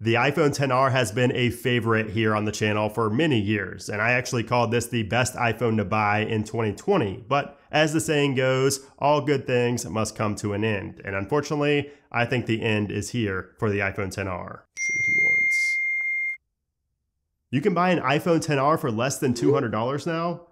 The iPhone XR has been a favorite here on the channel for many years, and I actually called this the best iPhone to buy in 2020. But as the saying goes, all good things must come to an end. And unfortunately, I think the end is here for the iPhone XR. You can buy an iPhone XR for less than $200 now?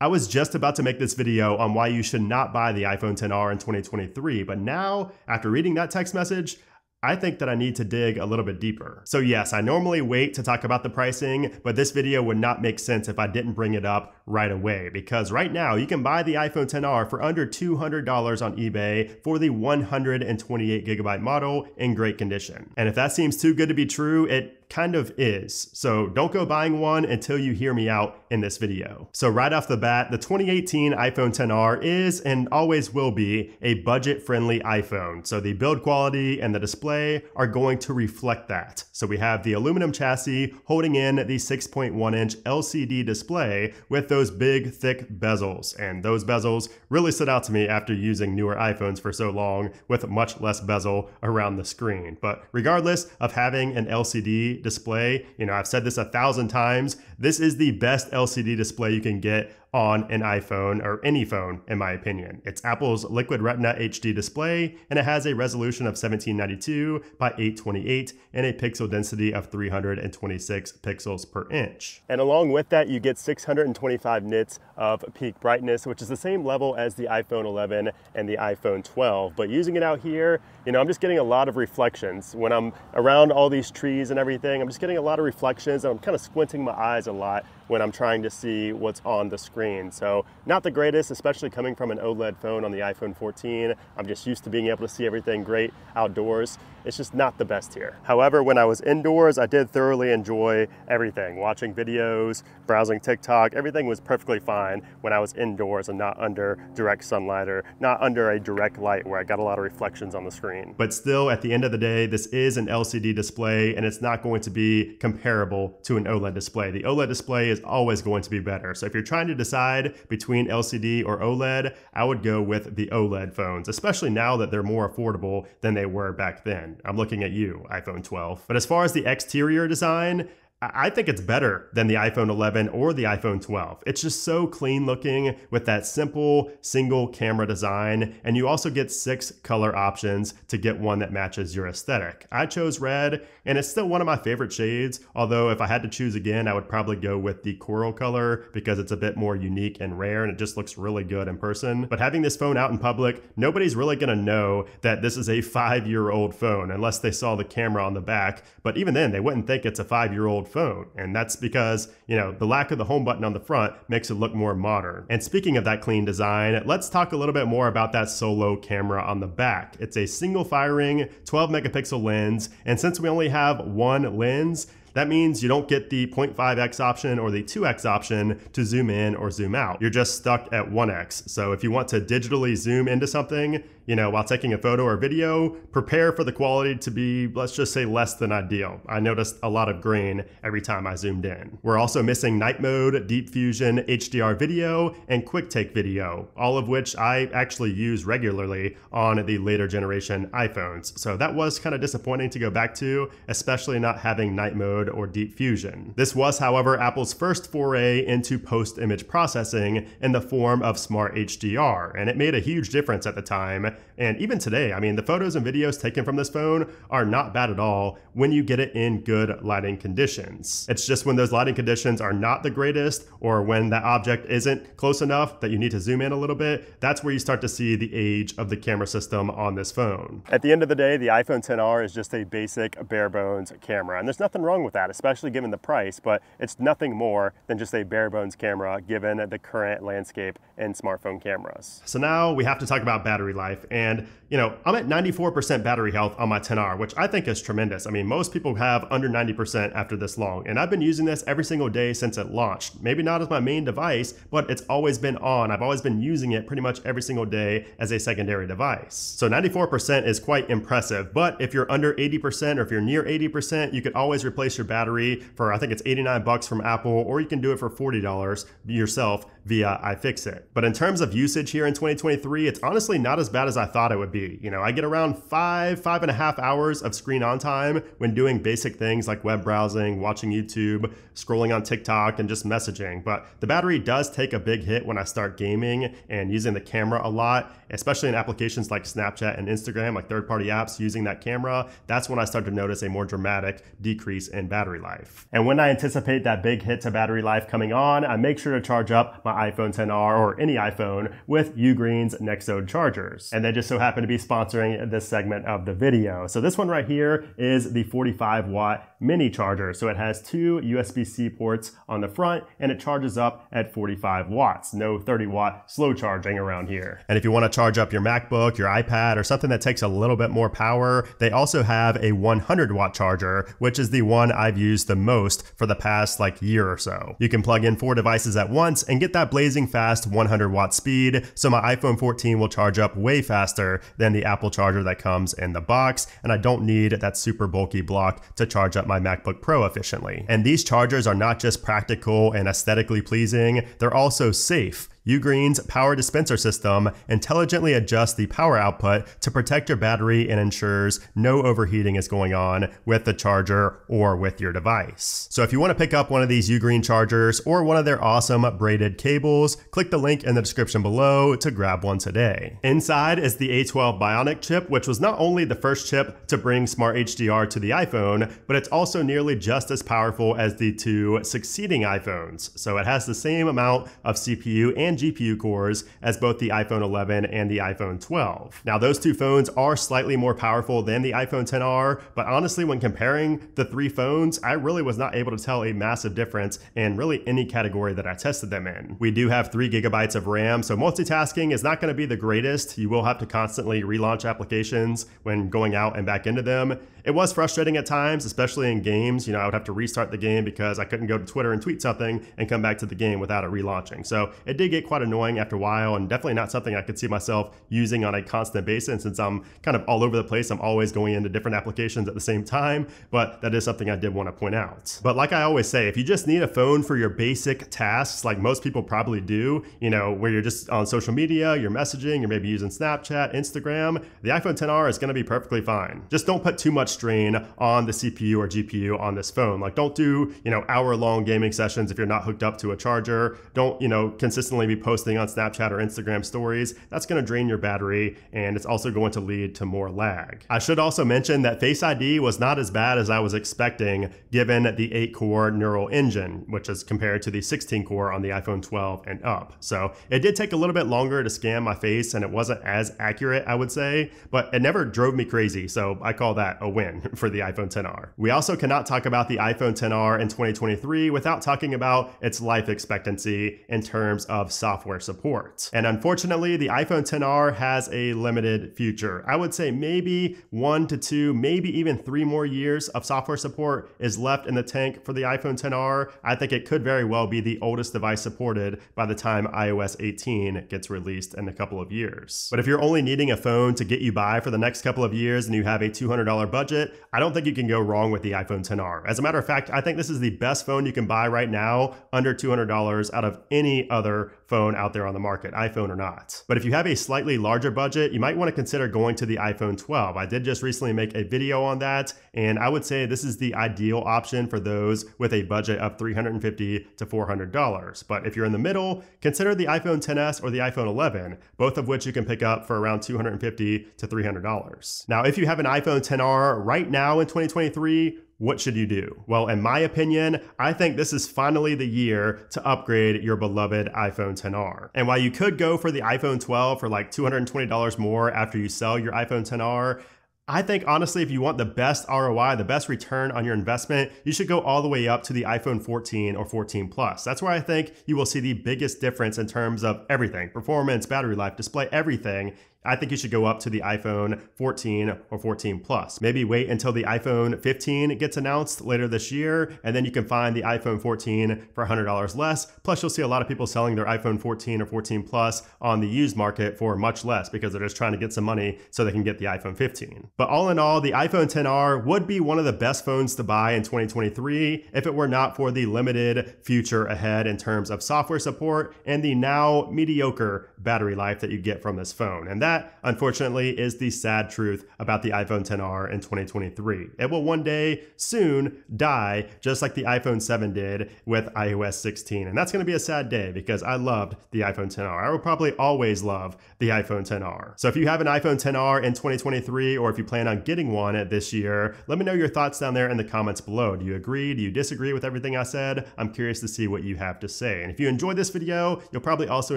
I was just about to make this video on why you should not buy the iPhone XR in 2023, but now, after reading that text message, I think that I need to dig a little bit deeper. So yes, I normally wait to talk about the pricing, but this video would not make sense if I didn't bring it up right away because right now you can buy the iPhone XR for under $200 on eBay for the 128 gigabyte model in great condition. And if that seems too good to be true, it kind of is. So don't go buying one until you hear me out in this video. So right off the bat, the 2018 iPhone XR is and always will be a budget-friendly iPhone. So the build quality and the display are going to reflect that. So we have the aluminum chassis holding in the 6.1 inch LCD display with those big thick bezels. And those bezels really stood out to me after using newer iPhones for so long with much less bezel around the screen. But regardless of having an LCD display. You know, I've said this a thousand times. This is the best LCD display you can get on an iPhone or any phone, in my opinion. It's Apple's Liquid Retina HD display, and it has a resolution of 1792 by 828 and a pixel density of 326 pixels per inch. And along with that, you get 625 nits of peak brightness, which is the same level as the iPhone 11 and the iPhone 12. But using it out here, you know, I'm just getting a lot of reflections. When I'm around all these trees and everything, I'm just getting a lot of reflections and I'm kind of squinting my eyes a lot when I'm trying to see what's on the screen. So not the greatest, especially coming from an OLED phone on the iPhone 14. I'm just used to being able to see everything great outdoors. It's just not the best here. However, when I was indoors, I did thoroughly enjoy everything. Watching videos, browsing TikTok, everything was perfectly fine when I was indoors and not under direct sunlight or not under a direct light where I got a lot of reflections on the screen. But still, at the end of the day, this is an LCD display and it's not going to be comparable to an OLED display. The OLED display is always going to be better. So if you're trying to decide between LCD or OLED, I would go with the OLED phones, especially now that they're more affordable than they were back then. I'm looking at you, iPhone 12. But as far as the exterior design, I think it's better than the iPhone 11 or the iPhone 12. It's just so clean looking with that simple single camera design. And you also get six color options to get one that matches your aesthetic. I chose red and it's still one of my favorite shades. Although if I had to choose again, I would probably go with the coral color because it's a bit more unique and rare and it just looks really good in person. But having this phone out in public, nobody's really gonna know that this is a five year old phone unless they saw the camera on the back. But even then, they wouldn't think it's a five year old phone. And that's because, you know, the lack of the home button on the front makes it look more modern. And speaking of that clean design, let's talk a little bit more about that solo camera on the back. It's a single firing 12 megapixel lens. And since we only have one lens, that means you don't get the 0.5x option or the 2x option to zoom in or zoom out. You're just stuck at 1x. So if you want to digitally zoom into something, you know, while taking a photo or video, prepare for the quality to be, let's just say, less than ideal. I noticed a lot of grain every time I zoomed in. We're also missing night mode, deep fusion, HDR video, and quick take video, all of which I actually use regularly on the later generation iPhones. So that was kind of disappointing to go back to, especially not having night mode or deep fusion. This was, however, Apple's first foray into post image processing in the form of Smart HDR, and it made a huge difference at the time and even today, I mean, the photos and videos taken from this phone are not bad at all when you get it in good lighting conditions. It's just when those lighting conditions are not the greatest or when that object isn't close enough that you need to zoom in a little bit, that's where you start to see the age of the camera system on this phone. At the end of the day, the iPhone XR is just a basic bare bones camera. And there's nothing wrong with that, especially given the price, but it's nothing more than just a bare bones camera given the current landscape in smartphone cameras. So now we have to talk about battery life. And, you know, I'm at 94% battery health on my XR, which I think is tremendous. I mean, most people have under 90% after this long. And I've been using this every single day since it launched. Maybe not as my main device, but it's always been on. I've always been using it pretty much every single day as a secondary device. So 94% is quite impressive. But if you're under 80% or if you're near 80%, you could always replace your battery for, I think it's 89 bucks from Apple, or you can do it for $40 yourself via iFixit. But in terms of usage here in 2023, it's honestly not as bad as I thought it would be. You know, I get around five, five and a half hours of screen on time when doing basic things like web browsing, watching YouTube, scrolling on TikTok, and just messaging. But the battery does take a big hit when I start gaming and using the camera a lot, especially in applications like Snapchat and Instagram, like third party apps using that camera. That's when I start to notice a more dramatic decrease in battery life. And when I anticipate that big hit to battery life coming on, I make sure to charge up my iPhone XR or any iPhone with Ugreen's Nexode chargers. And they just so happen to be sponsoring this segment of the video. So this one right here is the 45 watt mini charger. So it has two USB-C ports on the front and it charges up at 45 watts. No 30 watt slow charging around here. And if you want to charge up your MacBook, your iPad, or something that takes a little bit more power, they also have a 100 watt charger, which is the one I've used the most for the past like year or so. You can plug in four devices at once and get that blazing fast 100 watt speed. So my iPhone 14 will charge up way faster than the Apple charger that comes in the box. And I don't need that super bulky block to charge up my MacBook Pro efficiently. And these chargers are not just practical and aesthetically pleasing, they're also safe. Ugreen's power dispenser system intelligently adjusts the power output to protect your battery and ensures no overheating is going on with the charger or with your device. So if you want to pick up one of these Ugreen chargers or one of their awesome braided cables, click the link in the description below to grab one today. Inside is the A12 Bionic chip, which was not only the first chip to bring Smart HDR to the iPhone, but it's also nearly just as powerful as the two succeeding iPhones. So it has the same amount of CPU and and GPU cores as both the iPhone 11 and the iPhone 12. Now, those two phones are slightly more powerful than the iPhone XR, but honestly, when comparing the three phones, I really was not able to tell a massive difference in really any category that I tested them in. We do have three gigabytes of RAM, so multitasking is not going to be the greatest. You will have to constantly relaunch applications when going out and back into them. It was frustrating at times, especially in games. You know, I would have to restart the game because I couldn't go to Twitter and tweet something and come back to the game without it relaunching. So it did get quite annoying after a while and definitely not something I could see myself using on a constant basis. Since I'm kind of all over the place, I'm always going into different applications at the same time, but that is something I did want to point out. But like I always say, if you just need a phone for your basic tasks, like most people probably do, you know, where you're just on social media, you're messaging, you're maybe using Snapchat, Instagram, the iPhone XR is going to be perfectly fine. Just don't put too much strain on the CPU or GPU on this phone. Like don't do, you know, hour long gaming sessions if you're not hooked up to a charger. Don't, you know, consistently be posting on Snapchat or Instagram stories. That's going to drain your battery and it's also going to lead to more lag. I should also mention that Face ID was not as bad as I was expecting given the 8 core neural engine, which is compared to the 16 core on the iPhone 12 and up. So it did take a little bit longer to scan my face and it wasn't as accurate, I would say, but it never drove me crazy. So I call that a win for the iPhone XR. We also cannot talk about the iPhone XR in 2023 without talking about its life expectancy in terms of software support. And unfortunately, the iPhone XR has a limited future. I would say maybe one to two, maybe even three more years of software support is left in the tank for the iPhone XR. I think it could very well be the oldest device supported by the time iOS 18 gets released in a couple of years. But if you're only needing a phone to get you by for the next couple of years and you have a $200 budget, I don't think you can go wrong with the iPhone XR. As a matter of fact, I think this is the best phone you can buy right now under $200 out of any other phone out there on the market, iPhone or not. But if you have a slightly larger budget, you might want to consider going to the iPhone 12. I did just recently make a video on that, and I would say this is the ideal option for those with a budget of 350 to $400. But if you're in the middle, consider the iPhone XS or the iPhone 11, both of which you can pick up for around 250 to $300. Now, if you have an iPhone XR right now in 2023, what should you do? Well, in my opinion, I think this is finally the year to upgrade your beloved iPhone XR. And while you could go for the iPhone 12 for like $220 more after you sell your iPhone XR, I think honestly, if you want the best ROI, the best return on your investment, you should go all the way up to the iPhone 14 or 14 Plus. That's where I think you will see the biggest difference in terms of everything performance, battery life, display, everything I think you should go up to the iPhone 14 or 14 Plus. Maybe wait until the iPhone 15 gets announced later this year, and then you can find the iPhone 14 for $100 less. Plus, you'll see a lot of people selling their iPhone 14 or 14 Plus on the used market for much less because they're just trying to get some money so they can get the iPhone 15. But all in all, the iPhone XR would be one of the best phones to buy in 2023 if it were not for the limited future ahead in terms of software support and the now mediocre battery life that you get from this phone. And that that, unfortunately, is the sad truth about the iPhone XR in 2023. It will one day soon die, just like the iPhone 7 did with iOS 16. And that's going to be a sad day because I loved the iPhone XR. I will probably always love the iPhone XR. So if you have an iPhone XR in 2023, or if you plan on getting one this year, let me know your thoughts down there in the comments below. Do you agree? Do you disagree with everything I said? I'm curious to see what you have to say. And if you enjoyed this video, you'll probably also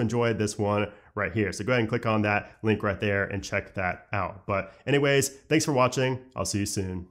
enjoy this one right here. So go ahead and click on that link right there and check that out. But anyways, thanks for watching. I'll see you soon.